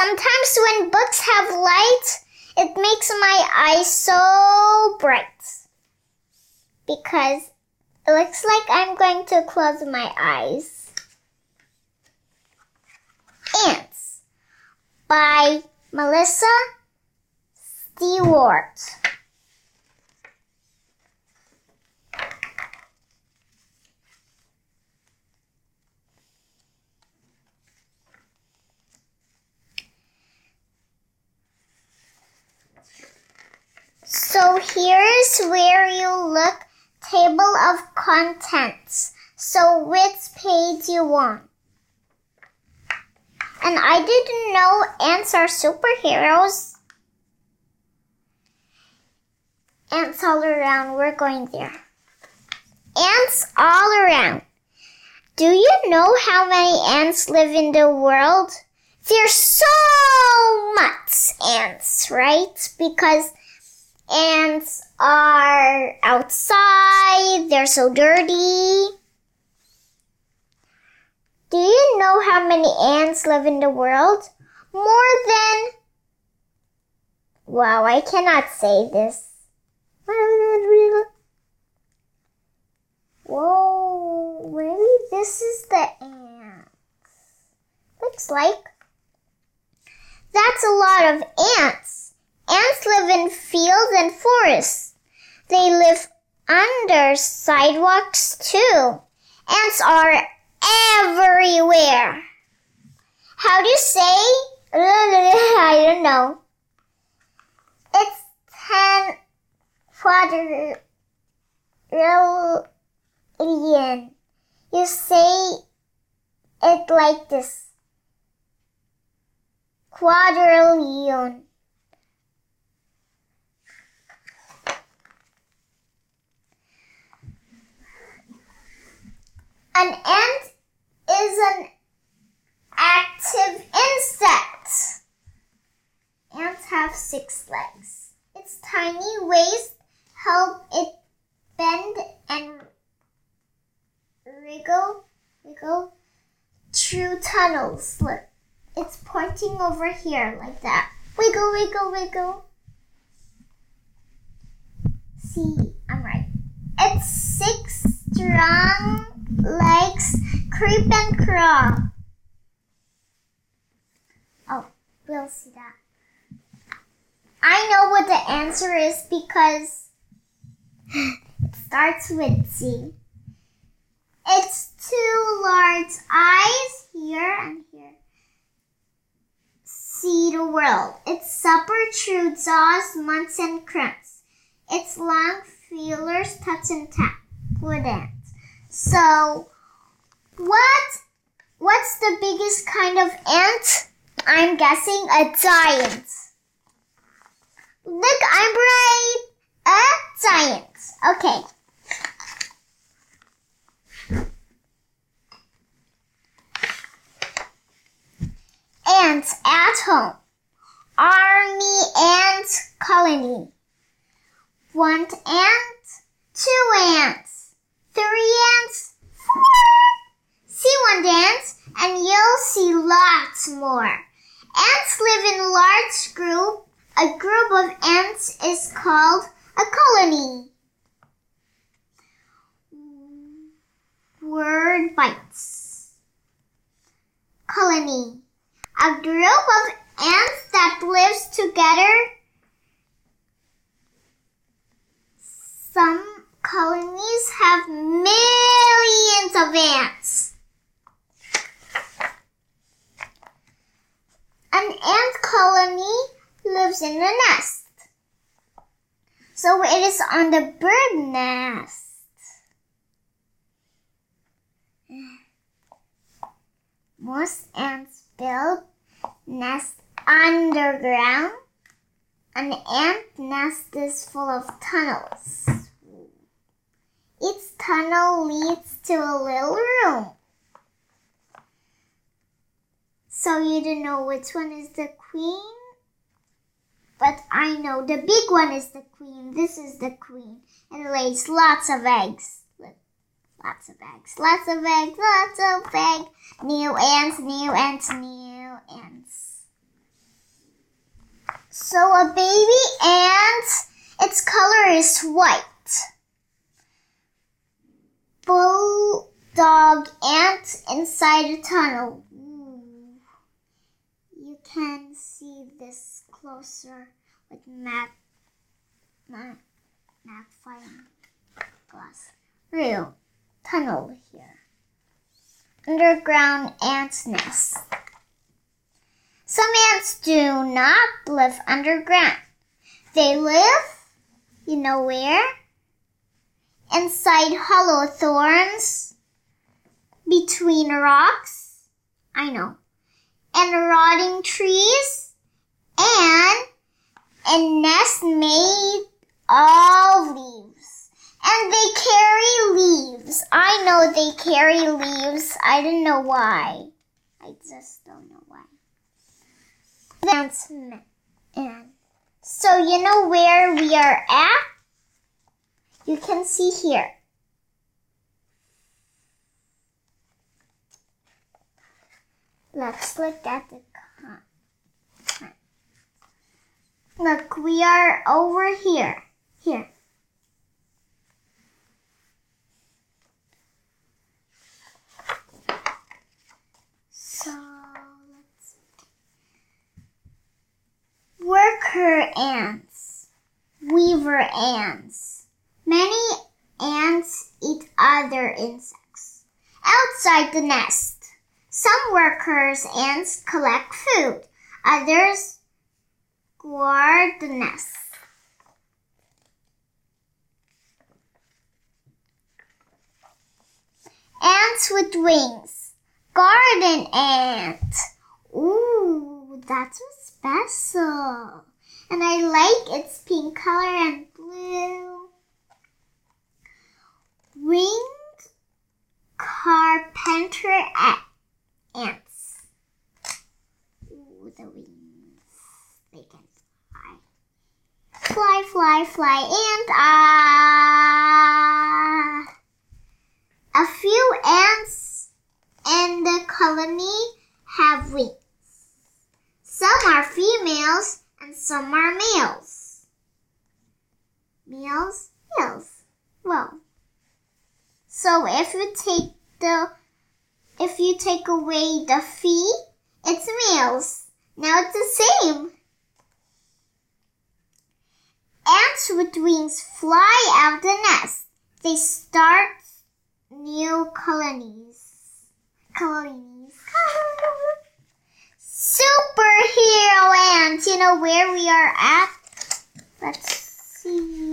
Sometimes when books have light, it makes my eyes so bright. Because it looks like I'm going to close my eyes. Ants by Melissa Stewart. So here's where you look table of contents. So which page you want? And I didn't know ants are superheroes. Ants all around. We're going there. Ants all around. Do you know how many ants live in the world? There's so much ants, right? Because ants are outside. They're so dirty. Do you know how many ants live in the world? More than. Wow, I cannot say this. Whoa, maybe this is the ants. Looks like. That's a lot of ants. Ants live in fields and forests. They live under sidewalks too. Ants are everywhere. How do you say? I don't know. It's ten quadrillion. You say it like this. Quadrillion. An ant is an active insect. Ants have six legs. Its tiny waist help it bend and wriggle, wriggle through tunnels. Look, it's pointing over here like that. Wiggle, wiggle, wiggle. See, I'm right. It's six strong legs creep and crawl. Oh, we'll see that. I know what the answer is because it starts with Z. It's two large eyes here and here. See the world. Its supper through jaws, munch and crunch. Its long feelers touch and tap with ants. So, what? What's the biggest kind of ant? I'm guessing a giant. Look, I'm right. A giant. Okay. Ants at home. Army ant colony. One ant, two ants, three ants, four. See one dance and you'll see lots more. Ants live in large group. A group of ants is called a colony. Word bites. Colony. A group of ants that lives together. Some colonies have millions of ants. An ant colony lives in a nest. So it is on the bird nest. Most ants build nests underground. An ant nest is full of tunnels. Each tunnel leads to a little room. So you don't know which one is the queen? But I know the big one is the queen. This is the queen. And lays lots of eggs. Lots of eggs. Lots of eggs. Lots of eggs. New ants, new ants, new ants. So a baby ant, its color is white. Bulldog ant inside a tunnel. Can see this closer with magnifying glass. Real tunnel here. Underground ants nest. Some ants do not live underground. They live, you know where? Inside hollow thorns, between rocks, I know, and rotting trees, and a nest made of leaves. And they carry leaves. I know they carry leaves. I don't know why. I just don't know why. That's and so you know where we are at? You can see here. Let's look at the con. Look, we are over here. Here. So let's worker ants, weaver ants. Many ants eat other insects outside the nest. Workers ants collect food. Others guard the nest. Ants with wings. Garden ant. Ooh, that's special. And I like its pink color and blue. Winged carpenter ants. The wings. They can fly. Fly, fly, fly, and ah. A few ants in the colony have wings. Some are females and some are males. Males, males. Well, so if you take the if you take away the fee, it's males. Now it's the same. Ants with wings fly out of the nest. They start new colonies. Colonies. Superhero ants. You know where we are at? Let's see.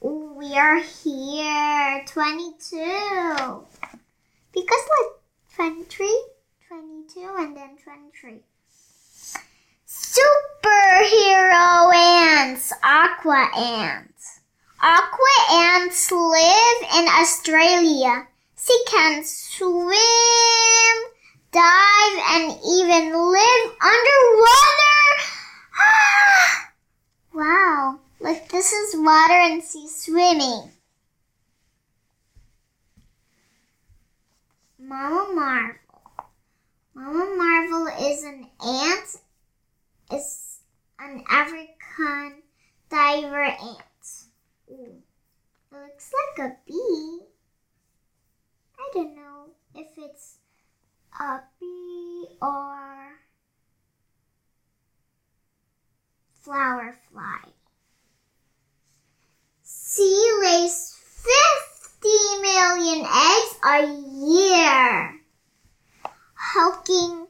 We are here. 22. Because like 23, 22, and then 23. Superhero ants. Aqua ants. Aqua ants live in Australia. She can swim, dive, and even live underwater. Ah! wow, look, this is water and she's swimming. Mama Marvel. Mama Marvel is an ant. Is an African driver ant. Ooh, it looks like a bee. I don't know if it's a bee or flower fly. Sea lays 50 million eggs a year. Hulking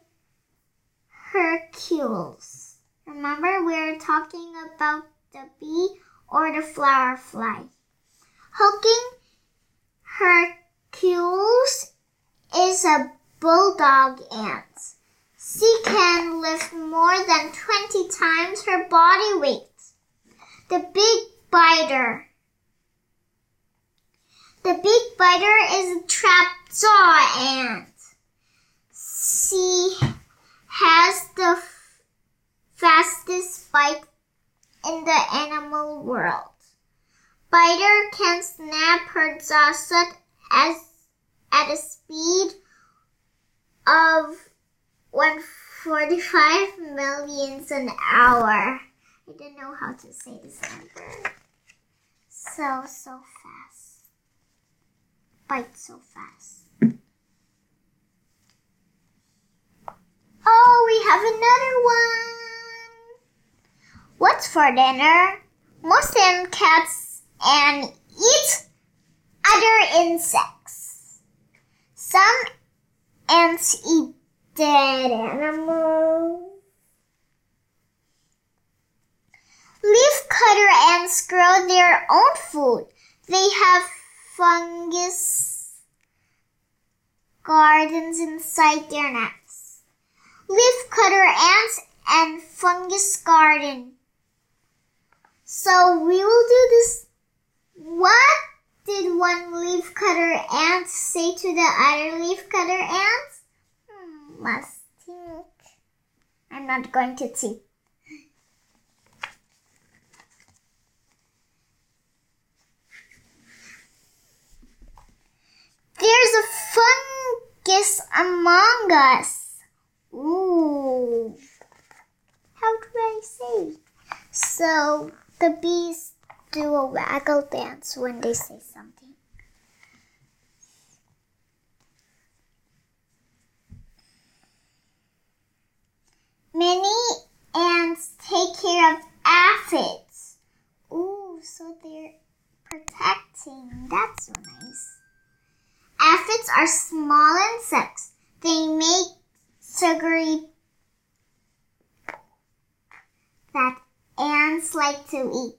Hercules. Remember we're talking about the bee or the flower fly. Hulking Hercules is a bulldog ant. She can lift more than 20 times her body weight. The big biter. The big biter is a trapjaw ant. She has the fastest bite the animal world. Spider can snap her jaws as at a speed of 145 millions an hour. I don't know how to say this number. So, so fast. Bite so fast. Oh, we have another For dinner? Most ant cats and eat other insects. Some ants eat dead animals. Leaf cutter ants grow their own food. They have fungus gardens inside their nests. Leaf cutter ants and fungus garden. So we will do this. What did one leaf cutter ant say to the other leaf cutter ants? Must think. I'm not going to see. There's a fungus among us. Ooh. How do I say? So the bees do a waggle dance when they say something. Many ants take care of aphids. Ooh, so they're protecting. That's so nice. Aphids are small insects. They make sugary that like to eat.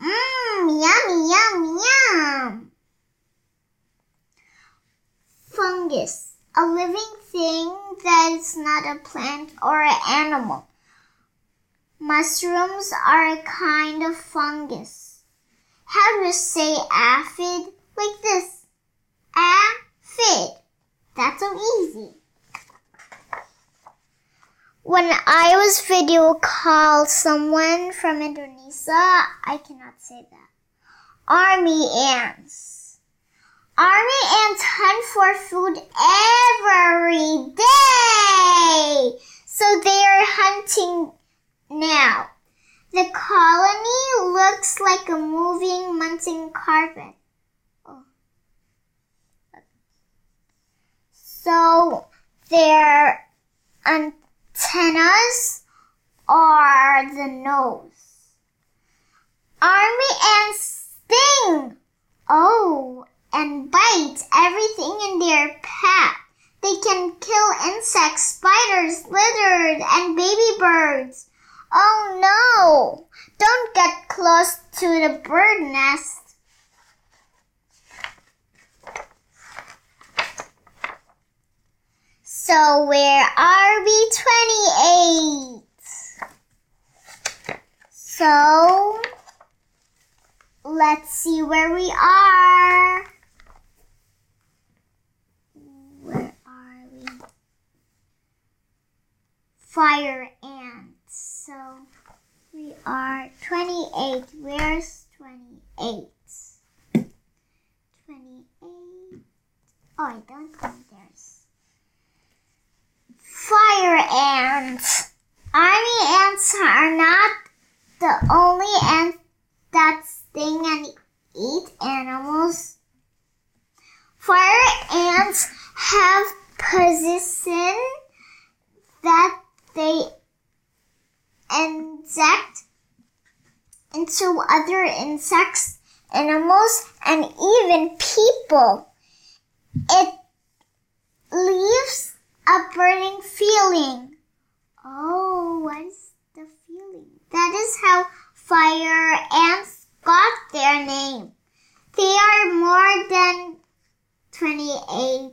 Mmm, yummy, yum, yum. Fungus, a living thing that is not a plant or an animal. Mushrooms are a kind of fungus. How do you say aphid? Like this. Aphid. That's so easy. When I was video call someone from Indonesia, I cannot say that. Army ants. Army ants hunt for food every day. So they are hunting now. The colony looks like a moving mountain carpet. Oh. So they're un- antennas are the nose. Army ants sting. Oh, and bite everything in their path. They can kill insects, spiders, lizards, and baby birds. Oh no! Don't get close to the bird nest. So where are we? 28. So let's see where we are. Where are we? Fire ants. So we are 28. Where's 28? 28. Oh, I don't think there's fire ants. Army ants are not the only ants that sting and eat animals. Fire ants have position that they inject into other insects, animals, and even people. It leaves a burning feeling. Oh, what's the feeling? That is how fire ants got their name. They are more than 28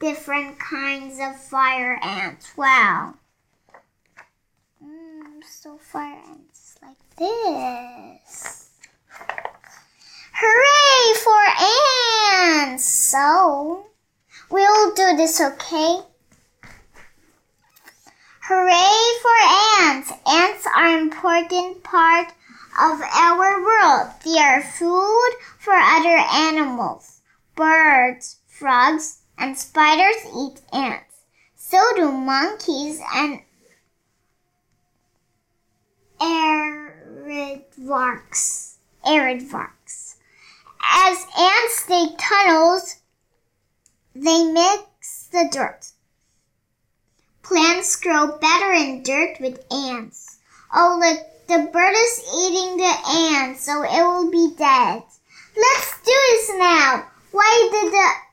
different kinds of fire ants. Wow. Mm, so fire ants like this. Hooray for ants! So, We'll do this, okay? Hooray for ants! Ants are an important part of our world. They are food for other animals. Birds, frogs, and spiders eat ants. So do monkeys and aardvarks. Aardvarks. As ants dig tunnels, they mix the dirt. Plants grow better in dirt with ants. Oh, look, the bird is eating the ant, so it will be dead. Let's do this now. Why did the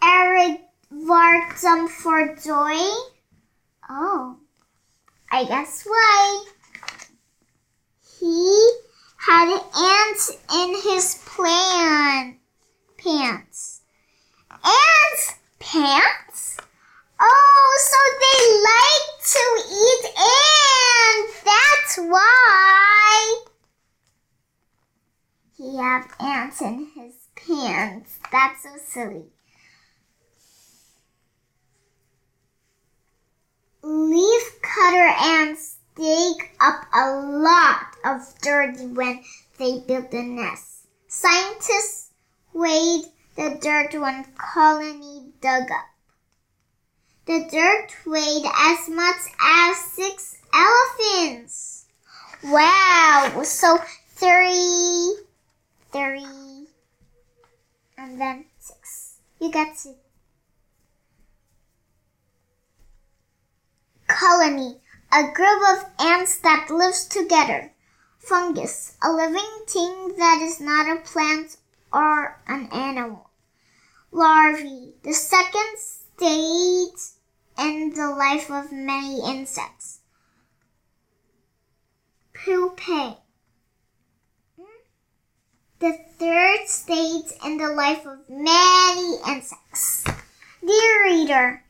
aardvark jump for joy? Oh, I guess why. He had ants in his plan pants. Ants pants? Oh, so they like to eat ants. That's why. He have ants in his pants. That's so silly. Leaf cutter ants dig up a lot of dirt when they build a nest. Scientists weighed the dirt one colony dug up. The dirt weighed as much as six elephants. Wow! So three, three, and then six. You get it. Colony, a group of ants that lives together. Fungus, a living thing that is not a plant or an animal. Larvae, the second stage in the life of many insects. Pupae. The third stage in the life of many insects. Dear reader,